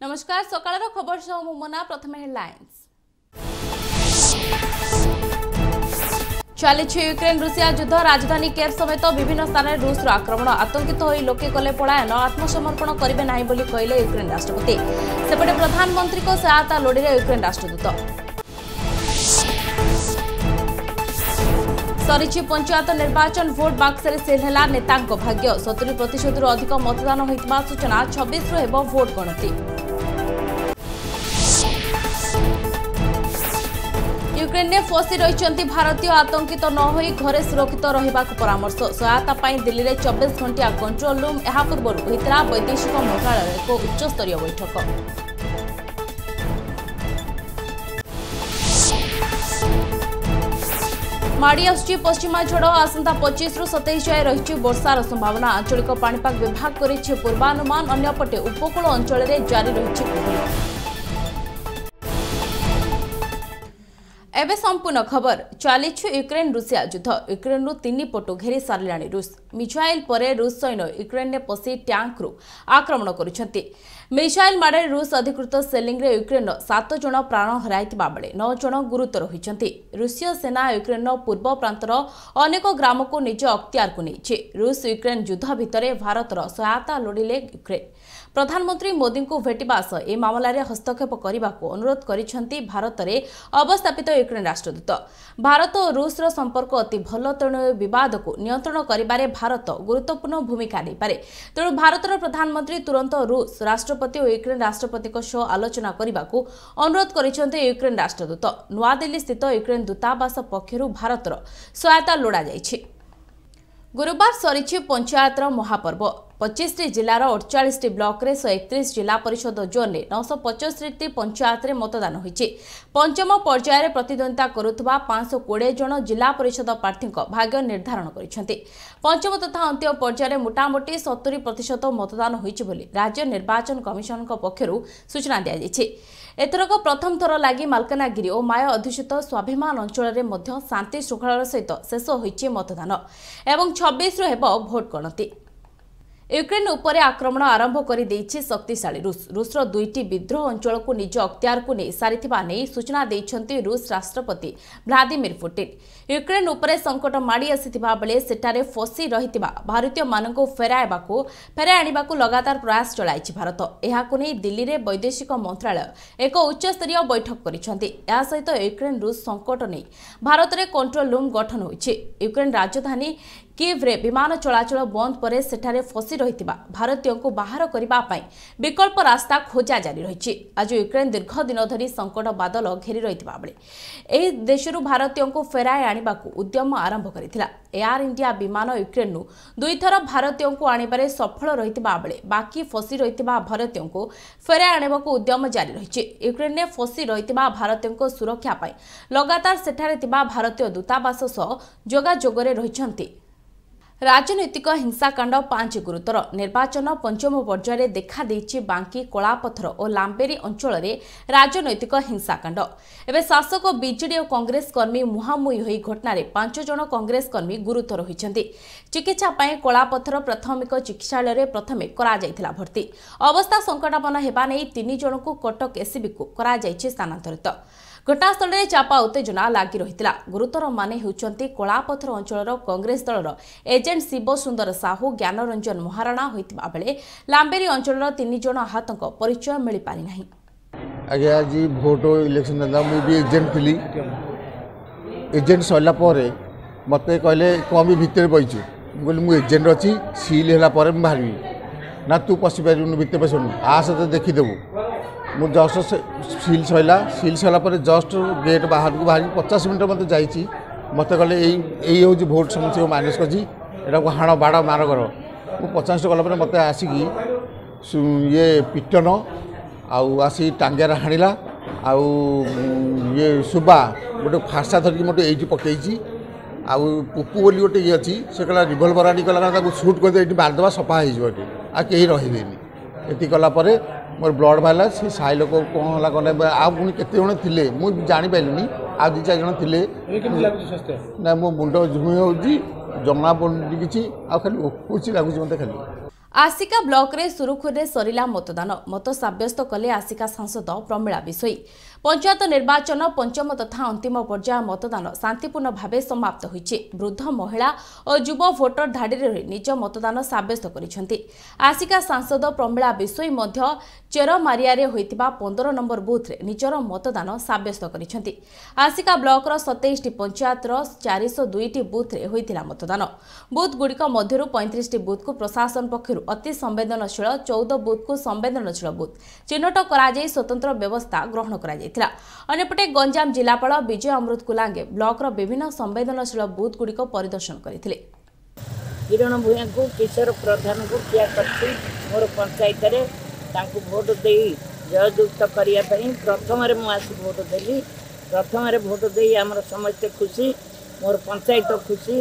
নমস্কার, সকালের খবর সহ মু মোনা, প্রথমে হেডলাইন্স চালিছে ইউক্রেন রুষিয়া যুদ্ধ রাজধানী কেভ সমেত বিভিন্ন স্থানে রুষর আক্রমণ আতঙ্কিত হয়ে লোকে কলে পলায়ন আত্মসমর্পণ করবে না বলে কহিলেন ইউক্রেন রাষ্ট্রপতি সেপটে প্রধানমন্ত্রী সহায়তা লোড়িলে ইউক্রেন রাষ্ট্রদূত সরিছে পঞ্চায়েত নির্বাচন ভোট বাক্সরে সেল হেলা নেতা ভাগ্য সতুরি প্রতিশতর অধিক মতদান হয়েছে সূচনা ছবিশ হব ভোট গণতি ୟୁକ୍ରେନ୍ରେ ଫସି ରହିଛନ୍ତି ଭାରତୀୟ ଆତଙ୍କିତ ନ ହୋଇ ଘରେ ସୁରକ୍ଷିତ ରହିବାକୁ ପରାମର୍ଶ। ସହାୟତା ପାଇଁ ଦିଲ୍ଲୀରେ ଚବିଶ ଘଣ୍ଟିଆ କଣ୍ଟ୍ରୋଲ ରୁମ୍ ଏହା ପୂର୍ବରୁ ହୋଇଥିଲା ବୈଦେଶିକ ମନ୍ତ୍ରଣାଳୟର ଏକ ଉଚ୍ଚସ୍ତରୀୟ ବୈଠକ। ମାଡ଼ି ଆସୁଛି ପଶ୍ଚିମା ଝଡ଼ ଆସନ୍ତା ପଚିଶରୁ ସତେଇଶ ଯାଏଁ ରହିଛି ବର୍ଷାର ସମ୍ଭାବନା। ଆଞ୍ଚଳିକ ପାଣିପାଗ ବିଭାଗ କରିଛି ପୂର୍ବାନୁମାନ ଅନ୍ୟପଟେ ଉପକୂଳ ଅଞ୍ଚଳରେ ଜାରି ରହିଛି କୁହୁଡ଼ି। ଏବେ ସମ୍ପୂର୍ଣ୍ଣ ଖବର। ଚାଲିଛି ୟୁକ୍ରେନ୍ ରୁଷିଆ ଯୁଦ୍ଧ। ୟୁକ୍ରେନ୍ରୁ ତିନି ପଟୁ ଘେରି ସାରିଲାଣି ରୁଷ। ମିସାଇଲ୍ ପରେ ରୁଷ ସୈନ୍ୟ ୟୁକ୍ରେନ୍ରେ ପଶି ଟ୍ୟାଙ୍କରୁ ଆକ୍ରମଣ କରୁଛନ୍ତି। ମିସାଇଲ୍ ମାଡ଼ରେ ରୁଷ ଅଧିକୃତ ସେଲିଂରେ ୟୁକ୍ରେନ୍ର ସାତ ଜଣ ପ୍ରାଣ ହରାଇଥିବା ବେଳେ ନଅ ଜଣ ଗୁରୁତର ହୋଇଛନ୍ତି। ରୁଷୀୟ ସେନା ୟୁକ୍ରେନ୍ର ପୂର୍ବ ପ୍ରାନ୍ତର ଅନେକ ଗ୍ରାମକୁ ନିଜ ଅକ୍ତିଆରକୁ ନେଇଛି। ରୁଷ ୟୁକ୍ରେନ୍ ଯୁଦ୍ଧ ଭିତରେ ଭାରତର ସହାୟତା ଲୋଡ଼ିଲେ ୟୁକ୍ରେନ୍। ପ୍ରଧାନମନ୍ତ୍ରୀ ମୋଦିଙ୍କୁ ଭେଟିବା ସହ ଏହି ମାମଲାରେ ହସ୍ତକ୍ଷେପ କରିବାକୁ ଅନୁରୋଧ କରିଛନ୍ତି ଭାରତରେ ଅବସ୍ଥାପିତ ୟୁକ୍ରେନ୍ ରାଷ୍ଟ୍ରଦୂତ। ଭାରତ ଓ ରୁଷର ସମ୍ପର୍କ ଅତି ଭଲ ତେଣୁ ଏହି ବିବାଦକୁ ନିୟନ୍ତ୍ରଣ କରିବାରେ ଭାରତ ଗୁରୁତ୍ୱପୂର୍ଣ୍ଣ ଭୂମିକା ନେଇପାରେ। ତେଣୁ ଭାରତର ପ୍ରଧାନମନ୍ତ୍ରୀ ତୁରନ୍ତ ରୁଷ ରାଷ୍ଟ୍ରପତି ଓ ୟୁକ୍ରେନ୍ ରାଷ୍ଟ୍ରପତିଙ୍କ ସହ ଆଲୋଚନା କରିବାକୁ ଅନୁରୋଧ କରିଛନ୍ତି ୟୁକ୍ରେନ୍ ରାଷ୍ଟ୍ରଦୂତ। ନୂଆଦିଲ୍ଲୀସ୍ଥିତ ୟୁକ୍ରେନ୍ ଦୂତାବାସ ପକ୍ଷରୁ ଭାରତର ସହାୟତା ଲୋଡ଼ାଯାଇଛି। ଗୁରୁବାର ସରିଛି ପଞ୍ଚାୟତର ମହାପର୍ବ। ପଚିଶଟି ଜିଲ୍ଲାର ଅଠଚାଳିଶଟି ବ୍ଲକରେ ଶହ ଏକତିରିଶ ଜିଲ୍ଲା ପରିଷଦ ଜୋନ୍ରେ ନଅଶହ ପଞ୍ଚସ୍ତରୀଟି ପଞ୍ଚାୟତରେ ମତଦାନ ହୋଇଛି। ପଞ୍ଚମ ପର୍ଯ୍ୟାୟରେ ପ୍ରତିଦ୍ୱନ୍ଦିତା କରୁଥିବା ପାଞ୍ଚଶହ କୋଡ଼ିଏ ଜଣ ଜିଲ୍ଲା ପରିଷଦ ପ୍ରାର୍ଥୀଙ୍କ ଭାଗ୍ୟ ନିର୍ଦ୍ଧାରଣ କରିଛନ୍ତି। ପଞ୍ଚମ ତଥା ଅନ୍ତିମ ପର୍ଯ୍ୟାୟରେ ମୋଟାମୋଟି ସତୁରି ପ୍ରତିଶତ ମତଦାନ ହୋଇଛି ବୋଲି ରାଜ୍ୟ ନିର୍ବାଚନ କମିଶନଙ୍କ ପକ୍ଷରୁ ସୂଚନା ଦିଆଯାଇଛି। ଏଥରକ ପ୍ରଥମ ଥର ଲାଗି ମାଲକାନଗିରି ଓ ମାୟ ଅଧ୍ୟୁଷିତ ସ୍ୱାଭିମାନ ଅଞ୍ଚଳରେ ମଧ୍ୟ ଶାନ୍ତି ଶୃଙ୍ଖଳାର ସହିତ ଶେଷ ହୋଇଛି ମତଦାନ ଏବଂ ଛବିଶରୁ ହେବ ଭୋଟ ଗଣତି। ୟୁକ୍ରେନ୍ ଉପରେ ଆକ୍ରମଣ ଆରମ୍ଭ କରିଦେଇଛି ଶକ୍ତିଶାଳୀ ରୁଷ। ରୁଷର ଦୁଇଟି ବିଦ୍ରୋହ ଅଞ୍ଚଳକୁ ନିଜ ଅକ୍ତିଆରକୁ ନେଇ ସାରିଥିବା ନେଇ ସୂଚନା ଦେଇଛନ୍ତି ରୁଷ ରାଷ୍ଟ୍ରପତି ଭ୍ଲାଦିମିର ପୁଟିନ୍ ୟୁକ୍ରେନ୍ ଉପରେ ସଙ୍କଟ ମାଡ଼ି ଆସିଥିବା ବେଳେ ସେଠାରେ ଫସି ରହିଥିବା ଭାରତୀୟମାନଙ୍କୁ ଫେରାଇବାକୁ ଫେରାଇ ଆଣିବାକୁ ଲଗାତାର ପ୍ରୟାସ ଚଳାଇଛି ଭାରତ। ଏହାକୁ ନେଇ ଦିଲ୍ଲୀରେ ବୈଦେଶିକ ମନ୍ତ୍ରଣାଳୟ ଏକ ଉଚ୍ଚସ୍ତରୀୟ ବୈଠକ କରିଛନ୍ତି। ଏହା ସହିତ ୟୁକ୍ରେନ୍ ରୁଷ ସଙ୍କଟ ନେଇ ଭାରତରେ କଣ୍ଟ୍ରୋଲ ରୁମ୍ ଗଠନ ହୋଇଛି। ୟୁକ୍ରେନ୍ ରାଜଧାନୀ କିଭ୍ରେ ବିମାନ ଚଳାଚଳ ବନ୍ଦ ପରେ ସେଠାରେ ଫସି ରହିଥିବା ଭାରତୀୟଙ୍କୁ ବାହାର କରିବା ପାଇଁ ବିକଳ୍ପ ରାସ୍ତା ଖୋଜା ଜାରି ରହିଛି। ଆଜି ୟୁକ୍ରେନ୍ ଦୀର୍ଘ ଦିନ ଧରି ସଙ୍କଟ ବାଦଲ ଘେରି ରହିଥିବା ବେଳେ ଏହି ଦେଶରୁ ଭାରତୀୟଙ୍କୁ ଫେରାଇ ଆଣିବାକୁ ଉଦ୍ୟମ ଆରମ୍ଭ କରିଥିଲା। ଏୟାର ଇଣ୍ଡିଆ ବିମାନ ୟୁକ୍ରେନ୍ରୁ ଦୁଇଥର ଭାରତୀୟଙ୍କୁ ଆଣିବାରେ ସଫଳ ରହିଥିବା ବେଳେ ବାକି ଫସି ରହିଥିବା ଭାରତୀୟଙ୍କୁ ଫେରାଇ ଆଣିବାକୁ ଉଦ୍ୟମ ଜାରି ରହିଛି। ୟୁକ୍ରେନ୍ରେ ଫସି ରହିଥିବା ଭାରତୀୟଙ୍କ ସୁରକ୍ଷା ପାଇଁ ଲଗାତାର ସେଠାରେ ଥିବା ଭାରତୀୟ ଦୂତାବାସ ସହ ଯୋଗାଯୋଗରେ ରହିଛନ୍ତି। ରାଜନୈତିକ ହିଂସାକାଣ୍ଡ ପାଞ୍ଚ ଗୁରୁତର। ନିର୍ବାଚନ ପଞ୍ଚମ ପର୍ଯ୍ୟାୟରେ ଦେଖାଦେଇଛି ବାଙ୍କି କଳାପଥର ଓ ଲାମ୍ବେରୀ ଅଞ୍ଚଳରେ ରାଜନୈତିକ ହିଂସାକାଣ୍ଡ। ଏବେ ଶାସକ ବିଜେଡି ଓ କଂଗ୍ରେସ କର୍ମୀ ମୁହାଁମୁହିଁ ହୋଇ ଘଟଣାରେ ପାଞ୍ଚ ଜଣ କଂଗ୍ରେସ କର୍ମୀ ଗୁରୁତର ହୋଇଛନ୍ତି। ଚିକିତ୍ସା ପାଇଁ କଳାପଥର ପ୍ରାଥମିକ ଚିକିତ୍ସାଳୟରେ ପ୍ରଥମେ କରାଯାଇଥିଲା ଭର୍ତ୍ତି। ଅବସ୍ଥା ସଙ୍କଟାପନ୍ନ ହେବା ନେଇ ତିନି ଜଣଙ୍କୁ କଟକ ଏସ୍ସିବିକୁ କରାଯାଇଛି ସ୍ଥାନାନ୍ତରିତ। ଘଟଣାସ୍ଥଳରେ ଚାପା ଉତ୍ତେଜନା ଲାଗି ରହିଥିଲା ଗୁରୁତରମାନେ ହେଉଛନ୍ତି କଳାପଥର ଅଞ୍ଚଳର କଂଗ୍ରେସ ଦଳର ଏଜେଣ୍ଟ ଶିବ ସୁନ୍ଦର ସାହୁ ଜ୍ଞାନରଞ୍ଜନ ମହାରଣା ହୋଇଥିବା ବେଳେ ଲାମ୍ବେରୀ ଅଞ୍ଚଳର ତିନି ଜଣ ଆହତଙ୍କ ପରିଚୟ ମିଳିପାରିନାହିଁ ଆଜ୍ଞା ଆଜି ଭୋଟ ଇଲେକ୍ସନ୍ ହେଲା ମୁଁ ବି ଏଜେଣ୍ଟ ଥିଲି। ଏଜେଣ୍ଟ ସରିଲା ପରେ ମୋତେ କହିଲେ କ'ଣ ବି ଭିତରେ ବଇଛୁ? ମୁଁ କହିଲି ମୁଁ ଏଜେଣ୍ଟ ଅଛି ସିଲ୍ ହେଲା ପରେ ମୁଁ ବାହାରିବି। ନା ତୁ ପଶିପାରିବୁନି ଭିତରେ ପଶିବୁନି। ଆ ସହିତ ଦେଖିଦେବୁ। ମୁଁ ଜଷ୍ଟ ସିଲ୍ ସରିଲା ସିଲ୍ ସରିଲା ପରେ ଜଷ୍ଟ ଗେଟ୍ ବାହାରକୁ ବାହାରିକି ପଚାଶ ମିନିଟ୍ ମୋତେ ଯାଇଛି। ମୋତେ କହିଲେ ଏଇ ଏଇ ହେଉଛି ଭୋଟ ସମସ୍ତଙ୍କୁ ମାଇନସ୍ କରିଛି। ଏଟାକୁ ହାଣ ବାଡ଼ ମାର କର। ମୁଁ ପଚାଶ ମିନିଟ୍ ଗଲା ପରେ ମୋତେ ଆସିକି ସୁ- ଇଏ ପିଟନ ଆଉ ଆସି ଟାଙ୍ଗିଆରେ ହାଣିଲା। ଆଉ ଇଏ ସୁବା ଗୋଟେ ଫାର୍ସା ଧରିକି ମୋତେ ଏଇଠି ପକେଇଛି। ଆଉ ପୁପୁ ବୋଲି ଗୋଟେ ଇଏ ଅଛି ସେ କହିଲା ରିଭଲଭର ଆଣି କଲା ତାକୁ ସୁଟ୍ କରିଦେଇ ଏଇଠି ମାରିଦେବା ସଫା ହେଇଯିବ ଏଠି। ଆଉ କେହି ରହିବେନି। ଏତିକି କଲା ପରେ ମୋର ବ୍ଲଡ଼ ବାହାରିଲା ସେ ସାହି ଲୋକ କ'ଣ ହେଲା କ'ଣ ନାହିଁ, ଆଉ ପୁଣି କେତେ ଜଣ ଥିଲେ ମୁଁ ଜାଣିପାରିଲିନି ଆଉ ଦୁଇ ଚାରି ଜଣ ଥିଲେ। ନା ମୋ ମୁଣ୍ଡ ଝୁମି ହେଉଛି ଜଣା ପଡ଼ୁନି କିଛି ଆଉ ଖାଲି ଉପୁଛି ଲାଗୁଛି ମୋତେ ଖାଲି। ଆସିକା ବ୍ଲକରେ ସୁରୁଖୁରୁରେ ସରିଲା ମତଦାନ। ମତ ସାବ୍ୟସ୍ତ କଲେ ଆସିକା ସାଂସଦ ପ୍ରମିଳା ବିଷୋଇ। ପଞ୍ଚାୟତ ନିର୍ବାଚନ ପଞ୍ଚମ ତଥା ଅନ୍ତିମ ପର୍ଯ୍ୟାୟ ମତଦାନ ଶାନ୍ତିପୂର୍ଣ୍ଣ ଭାବେ ସମାପ୍ତ ହୋଇଛି। ବୃଦ୍ଧ ମହିଳା ଓ ଯୁବ ଭୋଟର ଧାଡ଼ିରେ ରହି ନିଜ ମତଦାନ ସାବ୍ୟସ୍ତ କରିଛନ୍ତି। ଆସିକା ସାଂସଦ ପ୍ରମିଳା ବିଷୋଇ ମଧ୍ୟ ଚେରମାରିଆରେ ହୋଇଥିବା ପନ୍ଦର ନମ୍ବର ବୁଥରେ ନିଜର ମତଦାନ ସାବ୍ୟସ୍ତ କରିଛନ୍ତି। ଆସିକା ବ୍ଲକର ସତେଇଶଟି ପଞ୍ଚାୟତର ଚାରିଶହ ଦୁଇଟି ବୁଥରେ ହୋଇଥିଲା ମତଦାନ। ବୁଥଗୁଡ଼ିକ ମଧ୍ୟରୁ ପଇଁତିରିଶଟି ବୁଥକୁ ପ୍ରଶାସନ ପକ୍ଷରୁ ଅତି ସମ୍ବେଦନଶୀଳ ଚଉଦ ବୁଥକୁ ସମ୍ବେଦନଶୀଳ ବୁଥ୍। ଚିହ୍ନଟ କରାଯାଇ ସ୍ୱତନ୍ତ୍ର ବ୍ୟବସ୍ଥା ଗ୍ରହଣ କରାଯାଇଥିଲା ଅନ୍ୟପଟେ ଗଞ୍ଜାମ ଜିଲ୍ଲାପାଳ ବିଜୟ ଅମୃତ କୁଲାଙ୍ଗେ ବ୍ଲକର ବିଭିନ୍ନ ସମ୍ବେଦନଶୀଳ ବୁଥଗୁଡ଼ିକ ପରିଦର୍ଶନ କରିଥିଲେ। କିରଣ ଭୂୟାଙ୍କୁ କିଶୋର ପ୍ରଧାନଙ୍କୁ ଠିଆ କରିଛି ମୋର ପଞ୍ଚାୟତରେ। ତାଙ୍କୁ ଭୋଟ ଦେଇ ଜୟଯୁକ୍ତ କରିବା ପାଇଁ ପ୍ରଥମରେ ମୁଁ ଆସି ଭୋଟ ଦେଲି। ପ୍ରଥମରେ ଭୋଟ ଦେଇ ଆମର ସମସ୍ତେ ଖୁସି ମୋର ପଞ୍ଚାୟତ ଖୁସି।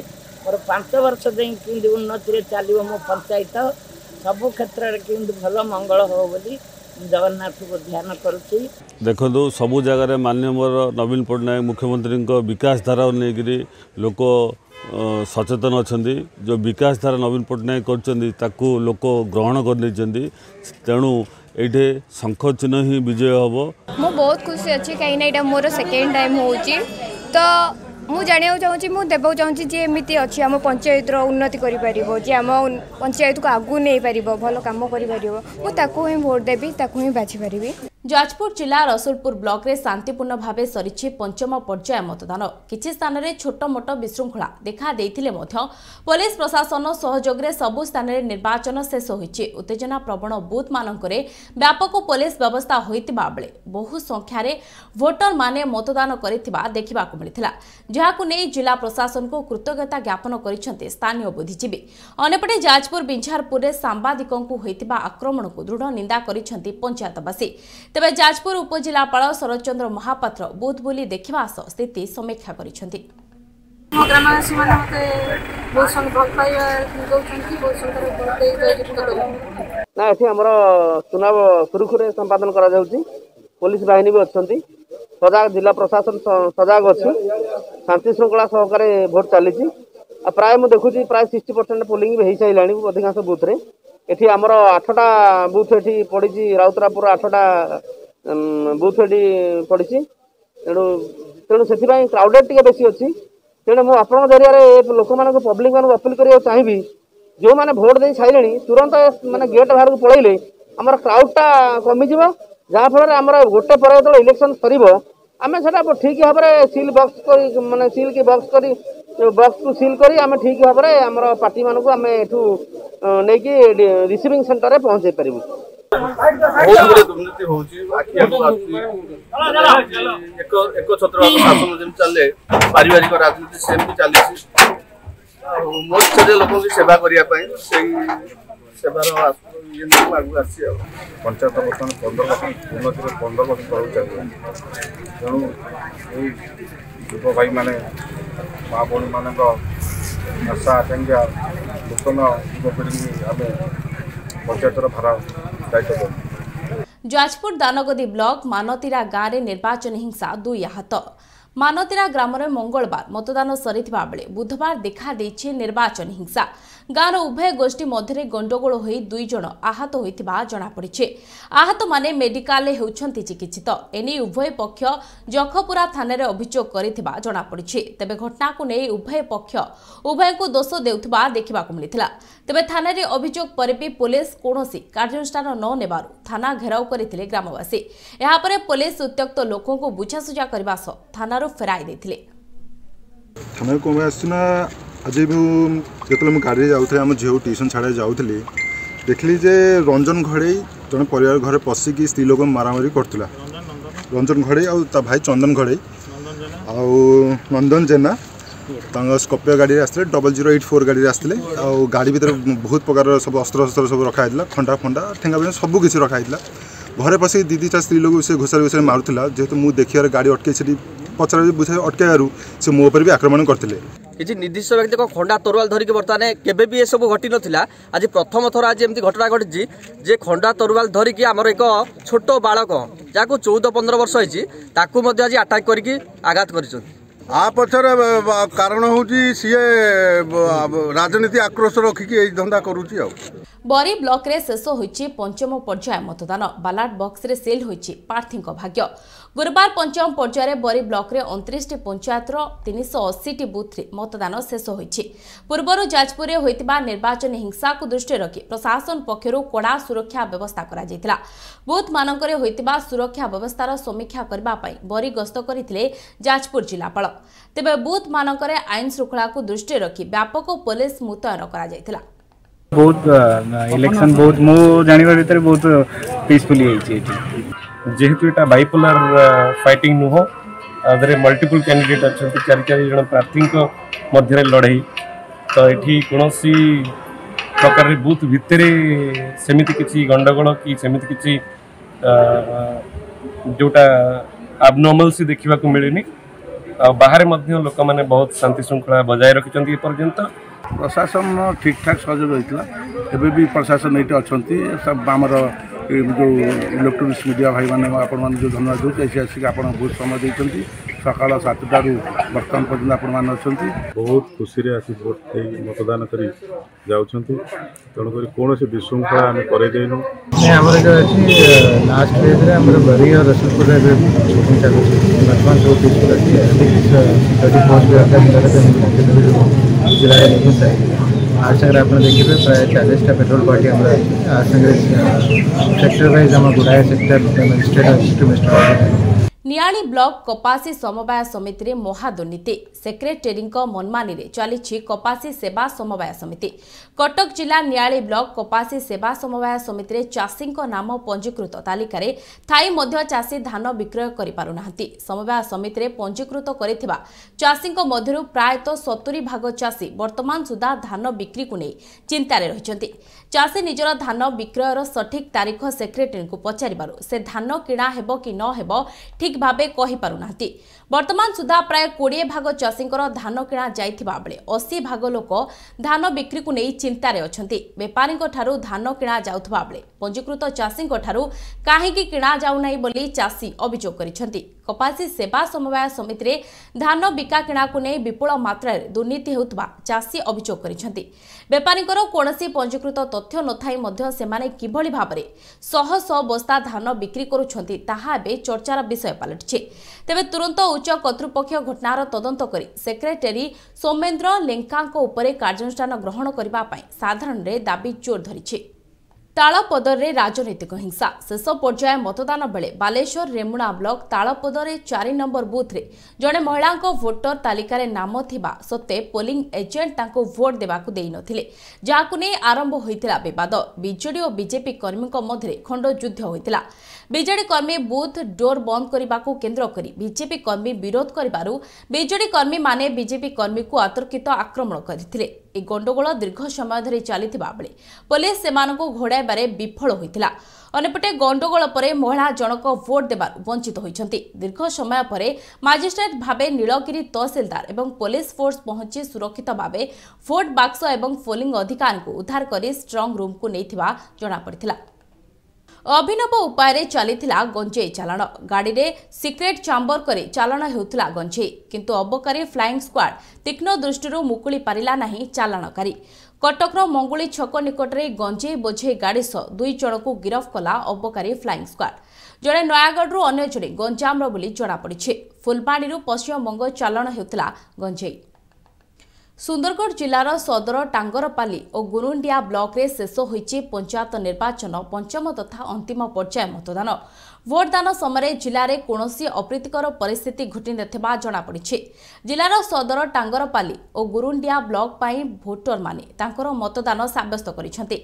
ମୋର ପାଞ୍ଚ ବର୍ଷ ଯାଇ କେମିତି ଉନ୍ନତିରେ ଚାଲିବ ମୋ ପଞ୍ଚାୟତ ସବୁ କ୍ଷେତ୍ରରେ କେମିତି ଭଲ ମଙ୍ଗଳ ହେବ ବୋଲି ଜଗନ୍ନାଥଙ୍କୁ ଧ୍ୟାନ କରୁଛି। ଦେଖନ୍ତୁ ସବୁ ଜାଗାରେ ମାନ୍ୟବର ନବୀନ ପଟ୍ଟନାୟକ ମୁଖ୍ୟମନ୍ତ୍ରୀଙ୍କ ବିକାଶ ଧାରାକୁ ନେଇକରି ଲୋକ ଅ, ସଚେତନ ଅଛନ୍ତି। ଯେଉଁ ବିକାଶ ଧାରା ନବୀନ ପଟ୍ଟନାୟକ କରିଛନ୍ତି ତାକୁ ଲୋକ ଗ୍ରହଣ କରିନେଇଛନ୍ତି। ତେଣୁ ଏଇଠି ଶଙ୍ଖ ଚିହ୍ନ ହିଁ ବିଜୟ ହେବ। ମୁଁ ବହୁତ ଖୁସି ଅଛି କାହିଁକିନା ଏଇଟା ମୋର ସେକେଣ୍ଡ ଟାଇମ୍ ହେଉଛି। ତ ମୁଁ ଜାଣିବାକୁ ଚାହୁଁଛି ମୁଁ ଦେବାକୁ ଚାହୁଁଛି ଯେ ଏମିତି ଅଛି ଆମ ପଞ୍ଚାୟତର ଉନ୍ନତି କରିପାରିବ ଯେ ଆମ ପଞ୍ଚାୟତକୁ ଆଗକୁ ନେଇପାରିବ ଭଲ କାମ କରିପାରିବ। ମୁଁ ତାକୁ ହିଁ ଭୋଟ୍ ଦେବି ତାକୁ ହିଁ ବାଛିପାରିବି। ଯାଜପୁର ଜିଲ୍ଲା ରସୁଲପୁର ବ୍ଲକରେ ଶାନ୍ତିପୂର୍ଣ୍ଣ ଭାବେ ସରିଛି ପଞ୍ଚମ ପର୍ଯ୍ୟାୟ ମତଦାନ। କିଛି ସ୍ଥାନରେ ଛୋଟମୋଟ ବିଶୃଙ୍ଖଳା ଦେଖାଦେଇଥିଲେ ମଧ୍ୟ ପୋଲିସ ପ୍ରଶାସନ ସହଯୋଗରେ ସବୁ ସ୍ଥାନରେ ନିର୍ବାଚନ ଶେଷ ହୋଇଛି। ଉତ୍ତେଜନା ପ୍ରବଣ ବୁଥମାନଙ୍କରେ ବ୍ୟାପକ ପୋଲିସ ବ୍ୟବସ୍ଥା ହୋଇଥିବା ବେଳେ ବହୁ ସଂଖ୍ୟାରେ ଭୋଟରମାନେ ମତଦାନ କରିଥିବା ଦେଖିବାକୁ ମିଳିଥିଲା। ଯାହାକୁ ନେଇ ଜିଲ୍ଲା ପ୍ରଶାସନକୁ କୃତଜ୍ଞତା ଜ୍ଞାପନ କରିଛନ୍ତି ସ୍ଥାନୀୟ ବୁଦ୍ଧିଜୀବୀ। ଅନ୍ୟପଟେ ଯାଜପୁର ବିଞ୍ଝାରପୁରରେ ସାମ୍ବାଦିକଙ୍କୁ ହୋଇଥିବା ଆକ୍ରମଣକୁ ଦୃଢ଼ ନିନ୍ଦା କରିଛନ୍ତି ପଞ୍ଚାୟତବାସୀ। ତେବେ ଯାଜପୁର ଉପଜିଲ୍ଲାପାଳ ଶରତ ମହାପାତ୍ର ବୁଥ୍ ବୁଲି ଦେଖିବା ସହ ସ୍ଥିତି ସମୀକ୍ଷା କରିଛନ୍ତି। ଆମ ଗ୍ରାମବାସୀମାନେ ମୋତେ ବହୁତ ସଂଖ୍ୟା ଭଲ ପାଇବା ଦେଉଛନ୍ତି ବହୁତ ସଂଖ୍ୟାରେ ଭୋଟ ଦେଇ ଜୟଯୁକ୍ତ କରୁଛନ୍ତି ନା ଏଠି ଆମର ଚୁନାବ ସୁରୁଖୁରୁରେ ସମ୍ପାଦନ କରାଯାଉଛି। ପୋଲିସ ବାହିନୀ ବି ଅଛନ୍ତି। ସଜାଗ ଜିଲ୍ଲା ପ୍ରଶାସନ ସଜାଗ ଅଛି। ଶାନ୍ତି ଶୃଙ୍ଖଳା ସହକାରେ ଭୋଟ ଚାଲିଛି। ଆଉ ପ୍ରାୟ ମୁଁ ଦେଖୁଛି ପ୍ରାୟ ସିକ୍ସଟି ପରସେଣ୍ଟ ପୋଲିଂ ବି ହେଇସାରିଲାଣି ଅଧିକାଂଶ ବୁଥରେ। ଏଠି ଆମର ଆଠଟା ବୁଥ ଏଠି ପଡ଼ିଛି ରାଉତରାପୁର ଆଠଟା ଉମ୍, ବୁଥ ଏଠି ପଡ଼ିଛି ତେଣୁ ତେଣୁ ସେଥିପାଇଁ କ୍ରାଉଡେଡ଼ ଟିକେ ବେଶୀ ଅଛି ତେଣୁ ମୁଁ ଆପଣଙ୍କ ଜରିଆରେ ଲୋକମାନଙ୍କୁ ପବ୍ଲିକ ମାନଙ୍କୁ ଅପିଲ କରିବାକୁ ଚାହିଁବି ଯେଉଁମାନେ ଭୋଟ ଦେଇ ସାରିଲେଣି ତୁରନ୍ତ ମାନେ ଗେଟ୍ ବାହାରକୁ ପଳେଇଲେ ଆମର କ୍ରାଉଡଟା କମିଯିବ ଯାହାଫଳରେ ଆମର ଗୋଟେ ପରେ ଯେତେବେଳେ ଇଲେକ୍ସନ ସରିବ ଆମେ ସେଟା ଠିକ୍ ଭାବରେ ସିଲ୍ ବକ୍ସ କରି ମାନେ ସିଲ୍ କି ବକ୍ସ କରି ବକ୍ସକୁ ସିଲ୍ କରି ଆମେ ଠିକ୍ ଭାବରେ ଆମର ପାର୍ଟିମାନଙ୍କୁ ଆମେ ଏଠୁ ଅ, ନେଇକି ରିସିଭିଂ ସେଣ୍ଟରରେ ପହଞ୍ଚାଇ ପାରିବୁ। ବହୁତ ଗୁଡେ ଦୁର୍ନୀତି ହଉଛି ଆଖି ଆଗକୁ ଆସୁଛି। ଏକ ଏକ ଛତ୍ରବାଦ ଶାସନ ଯେମିତି ଚାଲେ ପାରିବାରିକ ରାଜନୀତି ସେମିତି ଚାଲିଛି। ଆଉ ମୋ ଇଚ୍ଛା ଯେ ଲୋକଙ୍କୁ ସେବା କରିବା ପାଇଁ ସେଇ ସେବାର ଆସ- ଇଏ ନେଇ ମୁଁ ଆଗକୁ ଆସିଛି ଆଉ। ପଞ୍ଚାୟତ ବର୍ତ୍ତମାନ ପନ୍ଦର ବର୍ଷ ଉନ୍ନତିରେ ପନ୍ଦର ବର୍ଷ ତଳକୁ ଚାଲିଲାଣି। ତେଣୁ ଏଇ ଯୁବ ଭାଇମାନେ ମା ଭଉଣୀମାନଙ୍କ ଆଶା ଆକାଂକ୍ଷା ନୂତନ ଯୁବପିଢ଼ିକି ଆମେ ପଞ୍ଚାୟତର ଭାର ଦାୟିତ୍ୱ ଦେବୁ ଯାଜପୁର ଦାନଗଦି ବ୍ଲକ ମାନତିରା ଗାଁରେ ନିର୍ବାଚନୀ ହିଂସା ଦୁଇ ଆହତ ମାନତିରା ଗ୍ରାମରେ ମଙ୍ଗଳବାର ମତଦାନ ସରିଥିବା ବେଳେ ବୁଧବାର ଦେଖାଦେଇଛି ନିର୍ବାଚନୀ ହିଂସା। ଗାଁର ଉଭୟ ଗୋଷ୍ଠୀ ମଧ୍ୟରେ ଗଣ୍ଡଗୋଳ ହୋଇ ଦୁଇ ଜଣ ଆହତ ହୋଇଥିବା ଜଣାପଡ଼ିଛି। ଆହତମାନେ ମେଡିକାଲରେ ହେଉଛନ୍ତି ଚିକିତ୍ସିତ। ଏନେଇ ଉଭୟ ପକ୍ଷ ଜଖପୁରା ଥାନାରେ ଅଭିଯୋଗ କରିଥିବା ଜଣାପଡ଼ିଛି। ତେବେ ଘଟଣାକୁ ନେଇ ଉଭୟ ପକ୍ଷ ଉଭୟଙ୍କୁ ଦୋଷ ଦେଉଥିବା ଦେଖିବାକୁ ମିଳିଥିଲା। ତେବେ ଥାନାରେ ଅଭିଯୋଗ ପରେ ବି ପୋଲିସ କୌଣସି କାର୍ଯ୍ୟାନୁଷ୍ଠାନ ନ ନେବାରୁ ଥାନା ଘେରାଉ କରିଥିଲେ ଗ୍ରାମବାସୀ। ଏହାପରେ ପୋଲିସ ଉତ୍ତ୍ୟକ୍ତ ଲୋକଙ୍କୁ ବୁଝାସୁଝା କରିବା ସହ ଥାନାରୁ ଫେରାଇ ଦେଇଥିଲେ। ଆଜି ମୁଁ ଯେତେବେଳେ ମୁଁ ଗାଡ଼ିରେ ଯାଉଥିଲି ଆମ ଝିଅକୁ ଟ୍ୟୁସନ୍ ଛାଡ଼ିବାକୁ ଯାଉଥିଲି ଦେଖିଲି ଯେ ରଞ୍ଜନ ଘଡ଼େଇ ଜଣେ ପରିବାର ଘରେ ପଶିକି ସ୍ତ୍ରୀ ଲୋକ ମାରାମାରି କରୁଥିଲା। ରଞ୍ଜନ ଘଡ଼େଇ ଆଉ ତା ଭାଇ ଚନ୍ଦନ ଘଡ଼େଇ। ଆଉ ନନ୍ଦନ ଜେନା। ତାଙ୍କ ସ୍କର୍ପିଓ ଗାଡ଼ିରେ ଆସିଥିଲେ ଡବଲ୍ ଜିରୋ ଏଇଟ୍ ଫୋର୍ ଗାଡ଼ିରେ ଆସିଥିଲେ। ଆଉ ଗାଡ଼ି ଭିତରେ ବହୁତ ପ୍ରକାର ସବୁ ଅସ୍ତ୍ର ଶସ୍ତ୍ର ସବୁ ରଖା ହେଇଥିଲା ଖଣ୍ଡା ଫଣ୍ଡା ଠେଙ୍ଗା ଫେଙ୍ଗା ସବୁ କିଛି ରଖା ହେଇଥିଲା। ଘରେ ପଶିକି ଦି ଦିଟା ସ୍ତ୍ରୀ ଲୋକ ସେ ଘୋଷାରି ଘୋଷାରି ମାରୁଥିଲା ଯେହେତୁ ମୁଁ ଦେଖିବାରେ ଗାଡ଼ି ଅଟକେଇ ସେଠି ପଚରା ବୁଝାଇ ଅଟକାଇବାରୁ ସେ ମୋ ଉପରେ ବି ଆକ୍ରମଣ କରିଥିଲେ। କିଛି ନିର୍ଦ୍ଦିଷ୍ଟ ବ୍ୟକ୍ତିଙ୍କ ଖଣ୍ଡା ତରୁଆଲ ଧରିକି ବର୍ତ୍ତମାନ କେବେ ବି ଏସବୁ ଘଟିନଥିଲା? ଆଜି ପ୍ରଥମ ଥର ଆଜି ଏମିତି ଘଟଣା ଘଟିଛି ଯେ ଖଣ୍ଡା ତରୁଆଲ ଧରିକି ଆମର ଏକ ଛୋଟ ବାଳକ ଯାହାକୁ ଚଉଦ ପନ୍ଦର ବର୍ଷ ହେଇଛି ତାକୁ ମଧ୍ୟ ଆଜି ଆଟାକ୍ କରିକି ଆଘାତ କରିଛନ୍ତି। ଆ ପଛରେ କାରଣ ହେଉଛି ସିଏ ରାଜନୀତି ଆକ୍ରୋଶ ରଖିକି ଏଇ ଧନ୍ଦା କରୁଛି ଆଉ। ବରୀ ବ୍ଲକରେ ଶେଷ ହୋଇଛି ପଞ୍ଚମ ପର୍ଯ୍ୟାୟ ମତଦାନ। ବାଲାଟ ବକ୍ସରେ ସିଲ୍ ହୋଇଛି ପ୍ରାର୍ଥୀଙ୍କ ଭାଗ୍ୟ। ଗୁରୁବାର ପଞ୍ଚମ ପର୍ଯ୍ୟାୟରେ ବରୀ ବ୍ଲକରେ ଅଣତିରିଶଟି ପଞ୍ଚାୟତର ତିନିଶହ ଅଶୀଟି ବୁଥରେ ମତଦାନ ଶେଷ ହୋଇଛି। ପୂର୍ବରୁ ଯାଜପୁରରେ ହୋଇଥିବା ନିର୍ବାଚନୀ ହିଂସାକୁ ଦୃଷ୍ଟିରେ ରଖି ପ୍ରଶାସନ ପକ୍ଷରୁ କଡ଼ା ସୁରକ୍ଷା ବ୍ୟବସ୍ଥା କରାଯାଇଥିଲା। ବୁଥମାନଙ୍କରେ ହୋଇଥିବା ସୁରକ୍ଷା ବ୍ୟବସ୍ଥାର ସମୀକ୍ଷା କରିବା ପାଇଁ ବରୀ ଗସ୍ତ କରିଥିଲେ ଯାଜପୁର ଜିଲ୍ଲାପାଳ। ତେବେ ବୁଥମାନଙ୍କରେ ଆଇନ ଶୃଙ୍ଖଳାକୁ ଦୃଷ୍ଟିରେ ରଖି ବ୍ୟାପକ ପୋଲିସ ମୁତୟନ କରାଯାଇଥିଲା। ବହୁତ ଇଲେକ୍ସନ୍ ବହୁତ ମୁଁ ଜାଣିବା ଭିତରେ ବହୁତ ପିସଫୁଲି ହେଇଛି ଏଠି। ଯେହେତୁ ଏଇଟା ବାଇପୋଲାର ଫାଇଟିଂ ନୁହଁ ଆଧିରେ ମଲ୍ଟିପୁଲ କ୍ୟାଣ୍ଡିଡେଟ୍ ଅଛନ୍ତି ଚାରି ଚାରି ଜଣ ପ୍ରାର୍ଥୀଙ୍କ ମଧ୍ୟରେ ଲଢ଼େଇ। ତ ଏଠି କୌଣସି ପ୍ରକାରରେ ବୁଥ୍ ଭିତରେ ସେମିତି କିଛି ଗଣ୍ଡଗୋଳ କି ସେମିତି କିଛି ଆ, ଯୋଉଟା ଆବନର୍ମାଲସି ଦେଖିବାକୁ ମିଳିନି ଆଉ ବାହାରେ ମଧ୍ୟ ଲୋକମାନେ ବହୁତ ଶାନ୍ତି ଶୃଙ୍ଖଳା ବଜାୟ ରଖିଛନ୍ତି ଏପର୍ଯ୍ୟନ୍ତ। ପ୍ରଶାସନ ଠିକ୍ଠାକ୍ ସହଯୋଗ ହୋଇଥିଲା ଏବେ ବି ପ୍ରଶାସନ ଏଇଠି ଅଛନ୍ତି। ସବୁ ଆମର ଏ ଯେଉଁ ଇଲେକ୍ଟ୍ରୋନିକ୍ସ ମିଡ଼ିଆ ଭାଇମାନେ ଆପଣମାନେ ଯେଉଁ ଧନ୍ୟବାଦ ଦେଉଛି ଏଠି ଆସିକି ଆପଣ ବହୁତ ସମୟ ଦେଇଛନ୍ତି ସକାଳ ସାତଟାରୁ ବର୍ତ୍ତମାନ ପର୍ଯ୍ୟନ୍ତ ଆପଣମାନେ ଅଛନ୍ତି ବହୁତ ଖୁସିରେ ଆସି ଭୋଟ ଦେଇ ମତଦାନ କରି ଯାଉଛନ୍ତି ତେଣୁକରି କୌଣସି ବିଶୃଙ୍ଖଳା ଆମେ କରେଇ ଦେଇନୁ ନାଇଁ ଆମର ଯେଉଁ ଅଛି ଲାଷ୍ଟ ଫେଜ୍ରେ ଆମର ବରି ଆଉ ରସୁଲପୁରରେ ଏବେ ସୁଟିଂ ଚାଲୁଛି ବର୍ତ୍ତମାନ ସବୁ ପିସଫୁଲ୍ ଅଛି ଯଦି ପୋଷ୍ଟ ଜିଲ୍ଲାରେ ନିଖୁଣ ସାଇଡ଼୍ ଆ ସାଙ୍ଗରେ ଆପଣ ଦେଖିବେ ପ୍ରାୟ ଚାଳିଶଟା ପେଟ୍ରୋଲ ପାର୍ଟି ଆମର ଅଛି ଆ ସାଙ୍ଗରେ ସେକ୍ଟର ୱାଇଜ୍ ଆମ ଗୁଡ଼ାଏ ସେକ୍ଟର ଷ୍ଟେଟ୍ ଅଛି ମିଷ୍ଟର ନିଆଳି ବ୍ଲକ କପାସୀ ସମବାୟ ସମିତିରେ ମହାଦୁର୍ନୀତି। ସେକ୍ରେଟେରୀଙ୍କ ମନମାନିରେ ଚାଲିଛି କପାସୀ ସେବା ସମବାୟ ସମିତି। କଟକ ଜିଲ୍ଲା ନିଆଳି ବ୍ଲକ କପାସୀ ସେବା ସମବାୟ ସମିତିରେ ଚାଷୀଙ୍କ ନାମ ପଞ୍ଜୀକୃତ ତାଲିକାରେ ଥାଇ ମଧ୍ୟ ଚାଷୀ ଧାନ ବିକ୍ରୟ କରିପାରୁନାହାନ୍ତି। ସମବାୟ ସମିତିରେ ପଞ୍ଜୀକୃତ କରିଥିବା ଚାଷୀଙ୍କ ମଧ୍ୟରୁ ପ୍ରାୟତଃ ସତୁରି ଭାଗ ଚାଷୀ ବର୍ତ୍ତମାନ ସୁଦ୍ଧା ଧାନ ବିକ୍ରିକୁ ନେଇ ଚିନ୍ତାରେ ରହିଛନ୍ତି। ଚାଷୀ ନିଜର ଧାନ ବିକ୍ରୟର ସଠିକ୍ ତାରିଖ ସେକ୍ରେଟେରୀଙ୍କୁ ପଚାରିବାରୁ ସେ ଧାନ କିଣା ହେବ କି ନ ହେବ ଠିକ୍ ଭାବେ କହିପାରୁନାହାନ୍ତି। ବର୍ତ୍ତମାନ ସୁଦ୍ଧା ପ୍ରାୟ କୋଡ଼ିଏ ଭାଗ ଚାଷୀଙ୍କର ଧାନ କିଣା ଯାଇଥିବା ବେଳେ ଅଶୀ ଭାଗ ଲୋକ ଧାନ ବିକ୍ରିକୁ ନେଇ ଚିନ୍ତାରେ ଅଛନ୍ତି। ବେପାରୀଙ୍କ ଠାରୁ ଧାନ କିଣା ଯାଉଥିବା ବେଳେ ପଞ୍ଜୀକୃତ ଚାଷୀଙ୍କ ଠାରୁ କାହିଁକି କିଣା ଯାଉନାହିଁ ବୋଲି ଚାଷୀ ଅଭିଯୋଗ କରିଛନ୍ତି। କପାସୀ ସେବା ସମବାୟ ସମିତିରେ ଧାନ ବିକା କିଣାକୁ ନେଇ ବିପୁଳ ମାତ୍ରାରେ ଦୁର୍ନୀତି ହେଉଥିବା ଚାଷୀ ଅଭିଯୋଗ କରିଛନ୍ତି। ବେପାରୀଙ୍କର କୌଣସି ପଞ୍ଜୀକୃତ ତଥ୍ୟ ନଥାଇ ମଧ୍ୟ ସେମାନେ କିଭଳି ଭାବରେ ଶହ ଶହ ବସ୍ତା ଧାନ ବିକ୍ରି କରୁଛନ୍ତି ତାହା ଏବେ ଚର୍ଚ୍ଚାର ବିଷୟ ପାଲଟିଛି। ତେବେ ତୁରନ୍ତ ଉଚ୍ଚ କର୍ତ୍ତୃପକ୍ଷ ଘଟଣାର ତଦନ୍ତ କରି ସେକ୍ରେଟାରୀ ସୌମେନ୍ଦ୍ର ଲେଙ୍କାଙ୍କ ଉପରେ କାର୍ଯ୍ୟାନୁଷ୍ଠାନ ଗ୍ରହଣ କରିବା ପାଇଁ ସାଧାରଣରେ ଦାବି ଜୋର ଧରିଛି। ତାଳପଦରରେ ରାଜନୈତିକ ହିଂସା। ଶେଷ ପର୍ଯ୍ୟାୟ ମତଦାନ ବେଳେ ବାଲେଶ୍ୱର ରେମୁଣା ବ୍ଲକ ତାଳପଦରେ ଚାରି ନମ୍ବର ବୁଥରେ ଜଣେ ମହିଳାଙ୍କ ଭୋଟର ତାଲିକାରେ ନାମ ଥିବା ସତ୍ତ୍ୱେ ପୋଲିଂ ଏଜେଣ୍ଟ ତାଙ୍କୁ ଭୋଟ ଦେବାକୁ ଦେଇନଥିଲେ ଯାହାକୁ ନେଇ ଆରମ୍ଭ ହୋଇଥିଲା ବିବାଦ। ବିଜେଡି ଓ ବିଜେପି କର୍ମୀଙ୍କ ମଧ୍ୟରେ ଖଣ୍ଡଯୁଦ୍ଧ ହୋଇଥିଲା। ବିଜେଡି କର୍ମୀ ବୁଥ୍ ଡୋର୍ ବନ୍ଦ କରିବାକୁ କେନ୍ଦ୍ର କରି ବିଜେପି କର୍ମୀ ବିରୋଧ କରିବାରୁ ବିଜେଡି କର୍ମୀମାନେ ବିଜେପି କର୍ମୀକୁ ଅତର୍କିତ ଆକ୍ରମଣ କରିଥିଲେ। ଏହି ଗଣ୍ଡଗୋଳ ଦୀର୍ଘ ସମୟ ଧରି ଚାଲିଥିବା ବେଳେ ପୋଲିସ ସେମାନଙ୍କୁ ଘୋଡ଼ାଇବାରେ ବିଫଳ ହୋଇଥିଲା। ଅନ୍ୟପଟେ ଗଣ୍ଡଗୋଳ ପରେ ମହିଳା ଜଣକ ଭୋଟ ଦେବାରୁ ବଞ୍ଚିତ ହୋଇଛନ୍ତି। ଦୀର୍ଘ ସମୟ ପରେ ମାଜିଷ୍ଟ୍ରେଟ ଭାବେ ନୀଳଗିରି ତହସିଲଦାର ଏବଂ ପୋଲିସ ଫୋର୍ସ ପହଞ୍ଚି ସୁରକ୍ଷିତ ଭାବେ ଭୋଟ ବାକ୍ସ ଏବଂ ପୋଲିଂ ଅଧିକାରୀଙ୍କୁ ଉଦ୍ଧାର କରି ଷ୍ଟ୍ରଙ୍ଗ ରୁମ୍କୁ ନେଇଥିବା ଜଣାପଡ଼ିଥିଲା। ଅଭିନବ ଉପାୟରେ ଚାଲିଥିଲା ଗଞ୍ଜେଇ ଚାଲାଣ। ଗାଡ଼ିରେ ସିକ୍ରେଟ୍ ଚାମ୍ବର କରି ଚାଲାଣ ହେଉଥିଲା ଗଞ୍ଜେଇ। କିନ୍ତୁ ଅବକାରୀ ଫ୍ଲାଇଂ ସ୍କ୍ୱାଡ୍ ତୀକ୍ଷ୍ଣ ଦୃଷ୍ଟିରୁ ମୁକୁଳି ପାରିଲା ନାହିଁ ଚାଲାଣକାରୀ। କଟକର ମଙ୍ଗୁଳି ଛକ ନିକଟରେ ଗଞ୍ଜେଇ ବୋଝେଇ ଗାଡ଼ି ସହ ଦୁଇ ଜଣଙ୍କୁ ଗିରଫ କଲା ଅବକାରୀ ଫ୍ଲାଇଂ ସ୍କ୍ୱାଡ୍। ଜଣେ ନୟାଗଡ଼ରୁ ଅନ୍ୟ ଜଣେ ଗଞ୍ଜାମର ବୋଲି ଜଣାପଡ଼ିଛି। ଫୁଲବାଣୀରୁ ପଶ୍ଚିମବଙ୍ଗ ଚାଲାଣ ହେଉଥିଲା ଗଞ୍ଜେଇ। ସୁନ୍ଦରଗଡ଼ ଜିଲ୍ଲାର ସଦର ଟାଙ୍ଗରପାଲି ଓ ଗୁରୁଣ୍ଡିଆ ବ୍ଲକରେ ଶେଷ ହୋଇଛି ପଞ୍ଚାୟତ ନିର୍ବାଚନ ପଞ୍ଚମ ତଥା ଅନ୍ତିମ ପର୍ଯ୍ୟାୟ ମତଦାନ। ଭୋଟଦାନ ସମୟରେ ଜିଲ୍ଲାରେ କୌଣସି ଅପ୍ରୀତିକର ପରିସ୍ଥିତି ଘଟିନଥିବା ଜଣାପଡ଼ିଛି। ଜିଲ୍ଲାର ସଦର ଟାଙ୍ଗରପାଲି ଓ ଗୁରୁଣ୍ଡିଆ ବ୍ଲକ ପାଇଁ ଭୋଟରମାନେ ତାଙ୍କର ମତଦାନ ସାବ୍ୟସ୍ତ କରିଛନ୍ତି।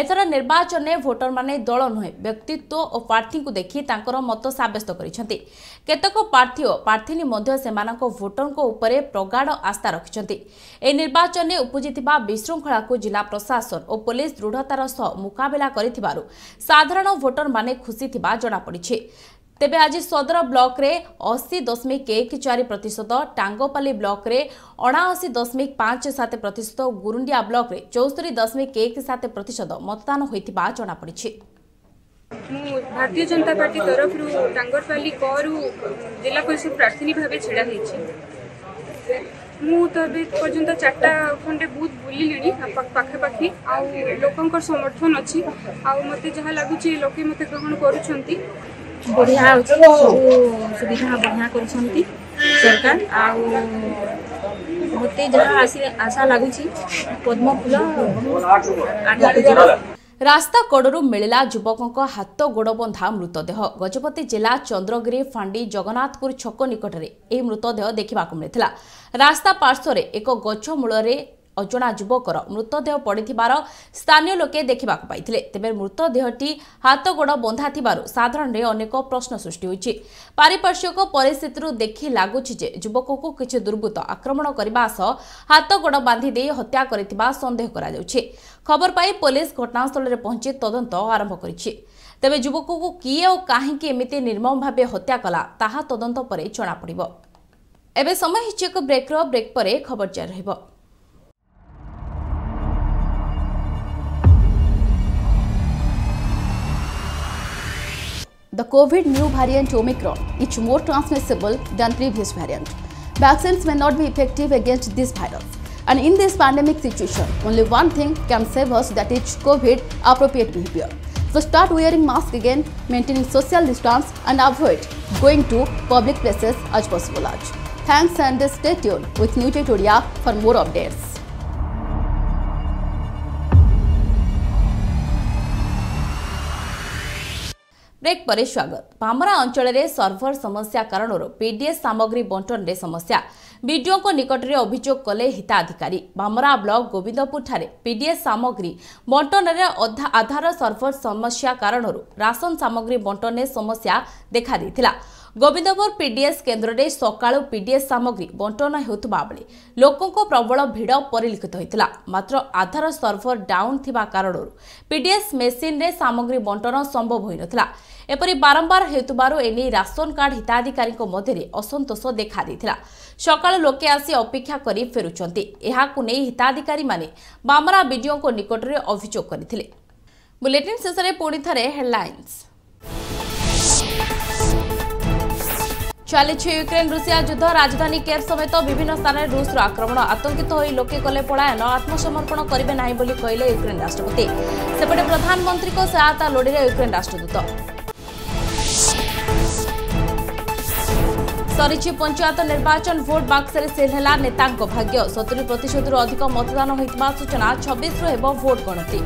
ଏଥର ନିର୍ବାଚନରେ ଭୋଟରମାନେ ଦଳ ନୁହେଁ ବ୍ୟକ୍ତିତ୍ୱ ଓ ପ୍ରାର୍ଥୀଙ୍କୁ ଦେଖି ତାଙ୍କର ମତ ସାବ୍ୟସ୍ତ କରିଛନ୍ତି। କେତେକ ପ୍ରାର୍ଥୀ ଓ ପ୍ରାର୍ଥିନୀ ମଧ୍ୟ ସେମାନଙ୍କ ଭୋଟରଙ୍କ ଉପରେ ପ୍ରଗାଢ଼ ଆସ୍ଥା ରଖିଛନ୍ତି। ଏହି ନିର୍ବାଚନରେ ଉପୁଜିଥିବା ବିଶୃଙ୍ଖଳାକୁ ଜିଲ୍ଲା ପ୍ରଶାସନ ଓ ପୋଲିସ ଦୃଢ଼ତାର ସହ ମୁକାବିଲା କରିଥିବାରୁ ସାଧାରଣ ଭୋଟରମାନେ ଖୁସି ଥିବା ଜଣାପଡ଼ିଛି। ତେବେ ଆଜି ସଦର ବ୍ଲକରେ ଅଶୀ ଦଶମିକ ଏକ ଚାରି ପ୍ରତିଶତ ଟାଙ୍ଗପାଲି ବ୍ଲକରେ ଅଣାଅଶୀ ଦଶମିକ ପାଞ୍ଚ ସାତ ପ୍ରତିଶତ ଓ ଗୁରୁଣ୍ଡିଆ ବ୍ଲକରେ ଚଉସ୍ତରୀ ଦଶମିକ ଏକ ସାତ ପ୍ରତିଶତ ମତଦାନ ହୋଇଥିବା ଜଣାପଡ଼ିଛି ମୁଁ ଭାରତୀୟ ଜନତା ପାର୍ଟି ତରଫରୁ ଟାଙ୍ଗରପାଲି କରୁ ଜିଲ୍ଲା ପରିଷଦ ପ୍ରାର୍ଥିନୀ ଭାବେ ଛିଡ଼ା ହେଇଛି ମୁଁ ତ ଏବେ ପର୍ଯ୍ୟନ୍ତ ଚାରିଟା ଖଣ୍ଡେ ବୁଥ୍ ବୁଲିଲିଣି ପା- ପାଖାପାଖି। ଆଉ ଲୋକଙ୍କର ସମର୍ଥନ ଅଛି। ଆଉ ମୋତେ ଯାହା ଲାଗୁଛି ଲୋକେ ମୋତେ ଗ୍ରହଣ କରୁଛନ୍ତି। ବଢ଼ିଆ ଅଛି। ସବୁ ସୁବିଧା ବଢ଼ିଆ କରିଛନ୍ତି ସରକାର। ଆଉ ମୋତେ ଯାହା ଆସି ଆଶା ଲାଗୁଛି ପଦ୍ମ ଫୁଲ ଆଗକୁ ଯିବ। ରାସ୍ତା କଡ଼ରୁ ମିଳିଲା ଯୁବକଙ୍କ ହାତ ଗୋଡ଼ ବନ୍ଧା ମୃତଦେହ। ଗଜପତି ଜିଲ୍ଲା ଚନ୍ଦ୍ରଗିରି ଫାଣ୍ଡି ଜଗନ୍ନାଥପୁର ଛକ ନିକଟରେ ଏହି ମୃତଦେହ ଦେଖିବାକୁ ମିଳିଥିଲା। ରାସ୍ତା ପାର୍ଶ୍ୱରେ ଏକ ଗଛ ମୂଳରେ ଅଜଣା ଯୁବକର ମୃତଦେହ ପଡ଼ିଥିବାର ସ୍ଥାନୀୟ ଲୋକେ ଦେଖିବାକୁ ପାଇଥିଲେ। ତେବେ ମୃତଦେହଟି ହାତ ଗୋଡ଼ ବନ୍ଧା ଥିବାରୁ ସାଧାରଣରେ ଅନେକ ପ୍ରଶ୍ନ ସୃଷ୍ଟି ହୋଇଛି। ପାରିପାର୍ଶ୍ୱିକ ପରିସ୍ଥିତିରୁ ଦେଖି ଲାଗୁଛି ଯେ ଯୁବକକୁ କିଛି ଦୁର୍ବୃତ୍ତ ଆକ୍ରମଣ କରିବା ସହ ହାତ ଗୋଡ଼ ବାନ୍ଧି ଦେଇ ହତ୍ୟା କରିଥିବା ସନ୍ଦେହ କରାଯାଉଛି। ଖବର ପାଇ ପୋଲିସ ଘଟଣାସ୍ଥଳରେ ପହଞ୍ଚି ତଦନ୍ତ ଆରମ୍ଭ କରିଛି। ତେବେ ଯୁବକକୁ କିଏ ଓ କାହିଁକି ଏମିତି ନିର୍ମମ ଭାବେ ହତ୍ୟା କଲା ତାହା ତଦନ୍ତ ପରେ ଜଣାପଡ଼ିବ। ଏବେ ସମୟ ହେଇଛି ଏକ ବ୍ରେକ୍ର ବ୍ରେକ୍ ପରେ ଖବର ଜାରି ରହିବ। The COVID new variant Omicron is more transmissible than previous variant. Vaccines may not be effective against this virus. And in this pandemic situation, only one thing can save us that is COVID appropriate behavior. So start wearing mask again, maintaining social distance and avoid going to public places as possible. Thanks and stay tuned with New Todia for more updates. Break ପରେ ସ୍ୱାଗତ। ପାମରା ଅଞ୍ଚଳରେ server ସମସ୍ୟା କାରଣରୁ PDS ସାମଗ୍ରୀ ବଣ୍ଟନରେ ସମସ୍ୟା। ବିଡିଓଙ୍କ ନିକଟରେ ଅଭିଯୋଗ କଲେ ହିତାଧିକାରୀ। ବାମରା ବ୍ଲକ ଗୋବିନ୍ଦପୁରଠାରେ ପିଡିଏସ୍ ସାମଗ୍ରୀ ବଣ୍ଟନରେ ଆଧାର ସର୍ଭର ସମସ୍ୟା କାରଣରୁ ରାସନ ସାମଗ୍ରୀ ବଣ୍ଟନରେ ସମସ୍ୟା ଦେଖାଦେଇଥିଲା। ଗୋବିନ୍ଦପୁର ପିଡିଏସ୍ କେନ୍ଦ୍ରରେ ସକାଳୁ ପିଡିଏସ୍ ସାମଗ୍ରୀ ବଣ୍ଟନ ହେଉଥିବା ବେଳେ ଲୋକଙ୍କ ପ୍ରବଳ ଭିଡ଼ ପରିଲକ୍ଷିତ ହୋଇଥିଲା। ମାତ୍ର ଆଧାର ସର୍ଭର ଡାଉନ୍ ଥିବା କାରଣରୁ ପିଡିଏସ୍ ମେସିନ୍ରେ ସାମଗ୍ରୀ ବଣ୍ଟନ ସମ୍ଭବ ହୋଇନଥିଲା। ଏପରି ବାରମ୍ବାର ହେଉଥିବାରୁ ଏନେଇ ରାସନ କାର୍ଡ ହିତାଧିକାରୀଙ୍କ ମଧ୍ୟରେ ଅସନ୍ତୋଷ ଦେଖାଦେଇଥିଲା। ସକାଳୁ ଲୋକେ ଆସି ଅପେକ୍ଷା କରି ଫେରୁଛନ୍ତି। ଏହାକୁ ନେଇ ହିତାଧିକାରୀମାନେ ବାମରା ବିଡିଓଙ୍କ ନିକଟରେ ଅଭିଯୋଗ କରିଥିଲେ। ବୁଲେଟିନ୍ ଶେଷରେ ପୁଣି ଥରେ ହେଡଲାଇନ୍ସ। চালিছে ইউক্রেন রুষিয়া যুদ্ধ রাজধানী কেভ সমেত বিভিন্ন স্থানে রুষর আক্রমণ আতঙ্কিত হয়ে লোকে কলে পলায়ন আত্মসমর্পণ করবে না বলে কহিলেন ইউক্রেন রাষ্ট্রপতি সেপটে প্রধানমন্ত্রী সহায়তা লোড়িলে ইউক্রেন রাষ্ট্রদূত সরিছে পঞ্চায়েত নির্বাচন ভোট বাক্সরে সেল হেলা নেতা ভাগ্য সতুরি প্রতিশতর অধিক মতদান হয়েছে সূচনা ছবিশ হব ভোট গণতি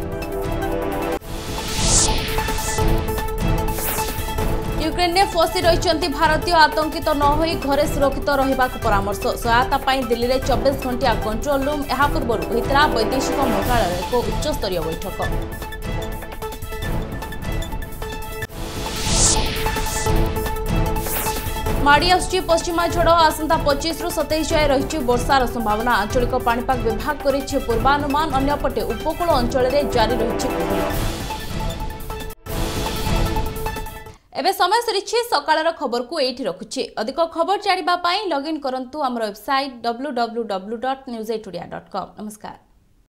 ୟୁକ୍ରେନ୍ରେ ଫସି ରହିଛନ୍ତି ଭାରତୀୟ ଆତଙ୍କିତ ନ ହୋଇ ଘରେ ସୁରକ୍ଷିତ ରହିବାକୁ ପରାମର୍ଶ। ସହାୟତା ପାଇଁ ଦିଲ୍ଲୀରେ ଚବିଶ ଘଣ୍ଟିଆ କଣ୍ଟ୍ରୋଲ ରୁମ୍ ଏହା ପୂର୍ବରୁ ହୋଇଥିଲା ବୈଦେଶିକ ମନ୍ତ୍ରଣାଳୟର ଏକ ଉଚ୍ଚସ୍ତରୀୟ ବୈଠକ। ମାଡ଼ି ଆସୁଛି ପଶ୍ଚିମା ଝଡ଼ ଆସନ୍ତା ପଚିଶରୁ ସତେଇଶ ଯାଏଁ ରହିଛି ବର୍ଷାର ସମ୍ଭାବନା। ଆଞ୍ଚଳିକ ପାଣିପାଗ ବିଭାଗ କରିଛି ପୂର୍ବାନୁମାନ ଅନ୍ୟପଟେ ଉପକୂଳ ଅଞ୍ଚଳରେ ଜାରି ରହିଛି କୁହୁଡ଼ି। এবে সময় সরিছে সকালের খবরকু এইটি রখুছি অধিক খবর জাঁয়া লগইন করতু আমার website W W W dot news eight dot com নমস্কার